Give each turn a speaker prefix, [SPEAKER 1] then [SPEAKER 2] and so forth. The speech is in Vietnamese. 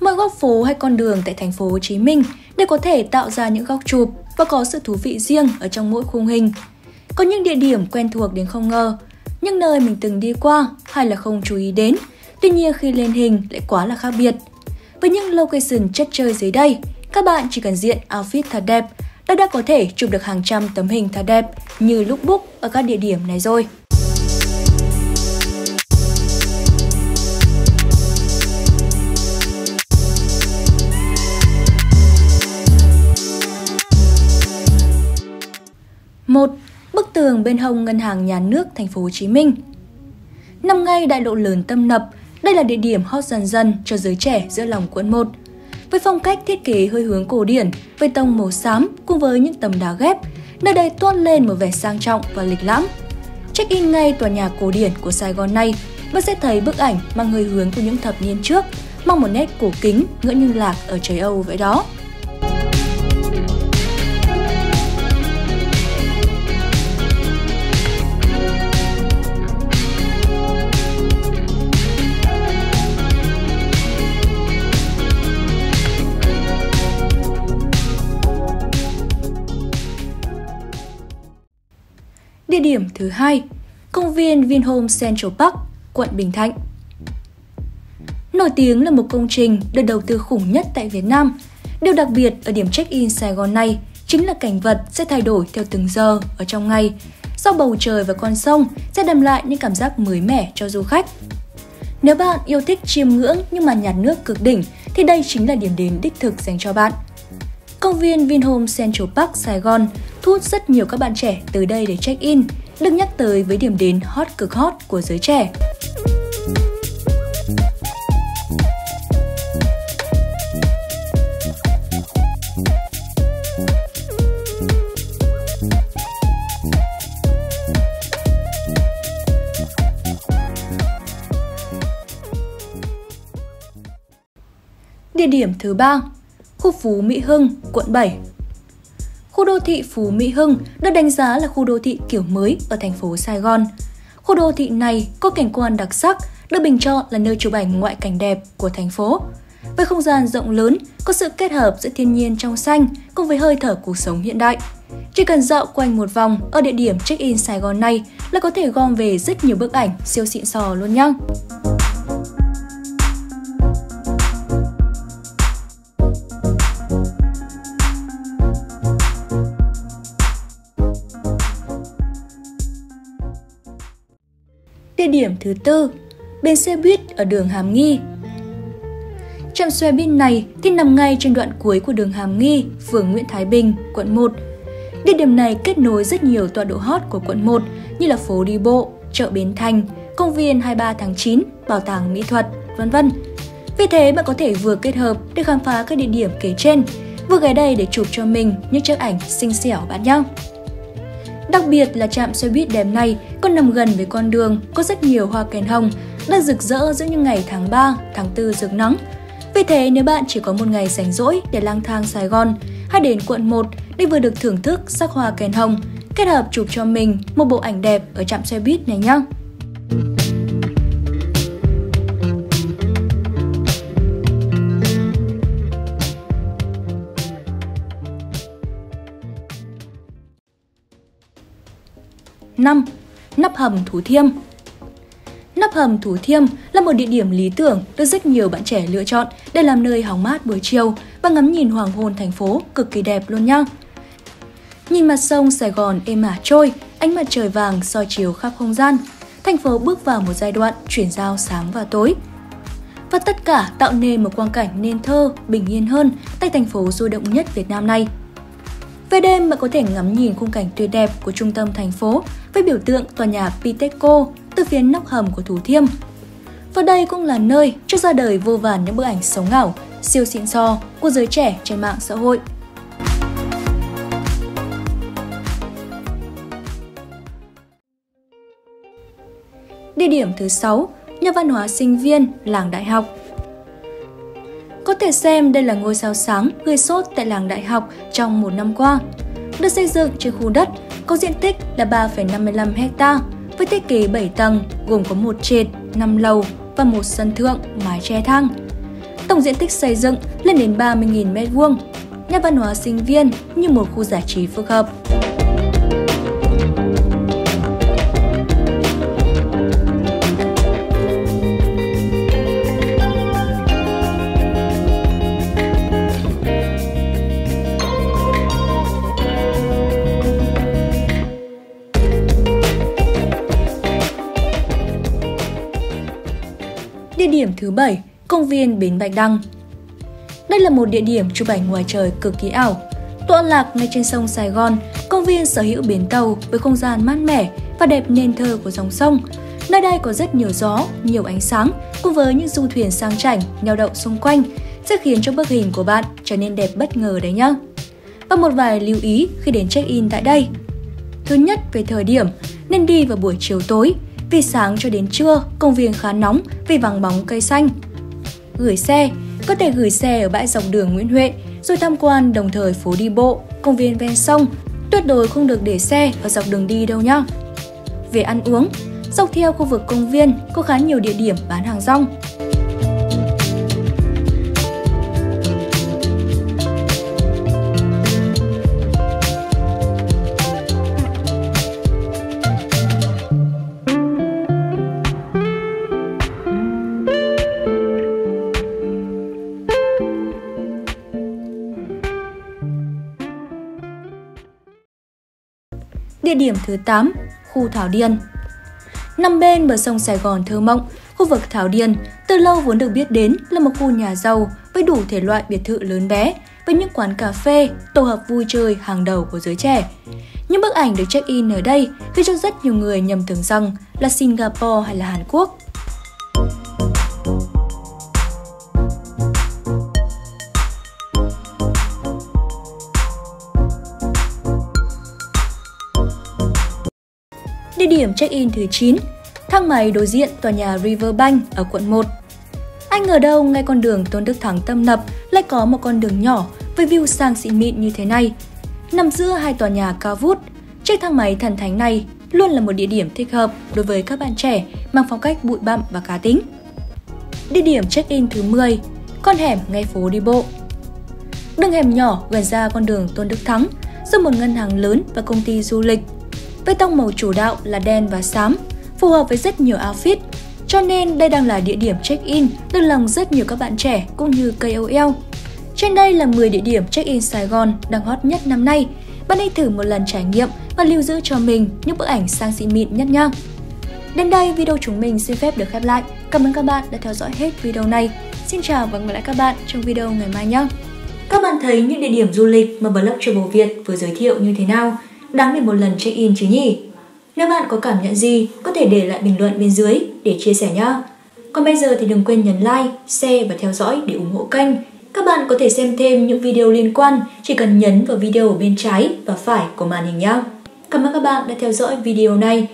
[SPEAKER 1] Mọi góc phố hay con đường tại thành phố Hồ Chí Minh đều có thể tạo ra những góc chụp và có sự thú vị riêng ở trong mỗi khung hình. Có những địa điểm quen thuộc đến không ngờ, những nơi mình từng đi qua hay là không chú ý đến, tuy nhiên khi lên hình lại quá là khác biệt. Với những location chất chơi dưới đây, các bạn chỉ cần diện outfit thật đẹp đã đã có thể chụp được hàng trăm tấm hình thật đẹp như lookbook ở các địa điểm này rồi. Tường bên hông Ngân hàng Nhà nước Thành phố Hồ Chí Minh. Nằm ngay đại lộ lớn Tâm Nập, đây là địa điểm hot dần dần cho giới trẻ giữa lòng quận 1. Với phong cách thiết kế hơi hướng cổ điển, bê tông màu xám cùng với những tấm đá ghép, nơi đây toát lên một vẻ sang trọng và lịch lãm. Check-in ngay tòa nhà cổ điển của Sài Gòn này, bạn sẽ thấy bức ảnh mang hơi hướng của những thập niên trước, mang một nét cổ kính ngỡ như lạc ở trời Âu vậy đó. Địa điểm thứ hai, công viên Vinhome Central Park, quận Bình Thạnh. Nổi tiếng là một công trình được đầu tư khủng nhất tại Việt Nam. Điều đặc biệt ở điểm check-in Sài Gòn này chính là cảnh vật sẽ thay đổi theo từng giờ ở trong ngày. do bầu trời và con sông sẽ đem lại những cảm giác mới mẻ cho du khách. Nếu bạn yêu thích chiêm ngưỡng nhưng mà nhạt nước cực đỉnh thì đây chính là điểm đến đích thực dành cho bạn. Công viên Vinhome Central Park Sài Gòn thu hút rất nhiều các bạn trẻ tới đây để check-in, được nhắc tới với điểm đến hot cực hot của giới trẻ. Địa điểm thứ ba, khu Phú Mỹ Hưng, quận 7. Khu đô thị Phú Mỹ Hưng được đánh giá là khu đô thị kiểu mới ở thành phố Sài Gòn. Khu đô thị này có cảnh quan đặc sắc, được bình chọn là nơi chụp ảnh ngoại cảnh đẹp của thành phố. Với không gian rộng lớn, có sự kết hợp giữa thiên nhiên trong xanh cùng với hơi thở cuộc sống hiện đại. Chỉ cần dạo quanh một vòng ở địa điểm check-in Sài Gòn này là có thể gom về rất nhiều bức ảnh siêu xịn sò luôn nhá. Địa điểm thứ tư, bến xe buýt ở đường Hàm Nghi. Trạm xe buýt này thì nằm ngay trên đoạn cuối của đường Hàm Nghi, phường Nguyễn Thái Bình, quận 1. Địa điểm này kết nối rất nhiều tọa độ hot của quận 1 như là phố đi bộ, chợ Bến Thành, công viên 23 tháng 9, bảo tàng mỹ thuật, vân vân. Vì thế bạn có thể vừa kết hợp để khám phá các địa điểm kể trên, vừa ghé đây để chụp cho mình những chiếc ảnh xinh xẻo bạn nhé. Đặc biệt là trạm xe buýt đẹp này còn nằm gần với con đường có rất nhiều hoa kèn hồng đang rực rỡ giữa những ngày tháng 3, tháng 4 rực nắng. Vì thế nếu bạn chỉ có một ngày rảnh rỗi để lang thang Sài Gòn, hãy đến quận 1 để vừa được thưởng thức sắc hoa kèn hồng, kết hợp chụp cho mình một bộ ảnh đẹp ở trạm xe buýt này nhé. Năm Nắp hầm Thủ Thiêm Nắp hầm Thủ Thiêm là một địa điểm lý tưởng được rất nhiều bạn trẻ lựa chọn để làm nơi hóng mát buổi chiều và ngắm nhìn hoàng hôn thành phố cực kỳ đẹp luôn nha. Nhìn mặt sông Sài Gòn êm ả trôi, ánh mặt trời vàng soi chiếu khắp không gian, thành phố bước vào một giai đoạn chuyển giao sáng và tối. Và tất cả tạo nên một quang cảnh nên thơ, bình yên hơn tại thành phố sôi động nhất Việt Nam này. Về đêm bạn có thể ngắm nhìn khung cảnh tuyệt đẹp của trung tâm thành phố với biểu tượng tòa nhà Piteco từ phía nóc hầm của Thủ Thiêm. Và đây cũng là nơi cho ra đời vô vàn những bức ảnh sống ảo, siêu xịn so của giới trẻ trên mạng xã hội. Địa điểm thứ 6, nhà văn hóa sinh viên, làng đại học. Có thể xem đây là ngôi sao sáng gây sốt tại làng đại học trong một năm qua. Được xây dựng trên khu đất có diện tích là 3,55 hecta với thiết kế 7 tầng gồm có một trệt, 5 lầu và một sân thượng, mái che thang. tổng diện tích xây dựng lên đến 30.000 m2. Nhà văn hóa sinh viên như một khu giải trí phức hợp. Điểm thứ 7, công viên Bến Bạch Đăng. Đây là một địa điểm chụp ảnh ngoài trời cực kỳ ảo. Tọa lạc ngay trên sông Sài Gòn, công viên sở hữu bến tàu với không gian mát mẻ và đẹp nên thơ của dòng sông. Nơi đây có rất nhiều gió, nhiều ánh sáng, cùng với những du thuyền sang chảnh neo đậu xung quanh sẽ khiến cho bức hình của bạn trở nên đẹp bất ngờ đấy nhá. Và một vài lưu ý khi đến check-in tại đây. Thứ nhất về thời điểm, nên đi vào buổi chiều tối vì sáng cho đến trưa, công viên khá nóng vì vắng bóng cây xanh. Gửi xe, có thể gửi xe ở bãi dọc đường Nguyễn Huệ, rồi tham quan đồng thời phố đi bộ, công viên ven sông. Tuyệt đối không được để xe ở dọc đường đi đâu nhá. Về ăn uống, dọc theo khu vực công viên có khá nhiều địa điểm bán hàng rong. Địa điểm thứ 8, khu Thảo Điền. Nằm bên bờ sông Sài Gòn thơ mộng, khu vực Thảo Điền từ lâu vốn được biết đến là một khu nhà giàu với đủ thể loại biệt thự lớn bé, với những quán cà phê, tổ hợp vui chơi hàng đầu của giới trẻ. Những bức ảnh được check-in ở đây khiến cho rất nhiều người nhầm tưởng rằng là Singapore hay là Hàn Quốc. Điểm check-in thứ 9, thang máy đối diện tòa nhà Riverbank ở quận 1. Anh ngờ đâu ngay con đường Tôn Đức Thắng tâm nập lại có một con đường nhỏ với view sang xịn mịn như thế này. Nằm giữa hai tòa nhà cao vút, chiếc thang máy thần thánh này luôn là một địa điểm thích hợp đối với các bạn trẻ mang phong cách bụi bặm và cá tính. Địa điểm check-in thứ 10, con hẻm ngay phố đi bộ. Đường hẻm nhỏ gần ra con đường Tôn Đức Thắng, giữa một ngân hàng lớn và công ty du lịch với tông màu chủ đạo là đen và xám, phù hợp với rất nhiều outfit. Cho nên đây đang là địa điểm check-in được lòng rất nhiều các bạn trẻ cũng như KOL. Trên đây là 10 địa điểm check-in Sài Gòn đang hot nhất năm nay. Bạn hãy thử một lần trải nghiệm và lưu giữ cho mình những bức ảnh sang xịn mịn nhất nhá Đến đây video chúng mình xin phép được khép lại. Cảm ơn các bạn đã theo dõi hết video này. Xin chào và hẹn gặp lại các bạn trong video ngày mai nhé. Các bạn thấy những địa điểm du lịch mà Blog Travel Việt vừa giới thiệu như thế nào? Đáng để một lần check-in chứ nhỉ? Nếu bạn có cảm nhận gì, có thể để lại bình luận bên dưới để chia sẻ nhé. Còn bây giờ thì đừng quên nhấn like, share và theo dõi để ủng hộ kênh. Các bạn có thể xem thêm những video liên quan, chỉ cần nhấn vào video ở bên trái và phải của màn hình nhé. Cảm ơn các bạn đã theo dõi video này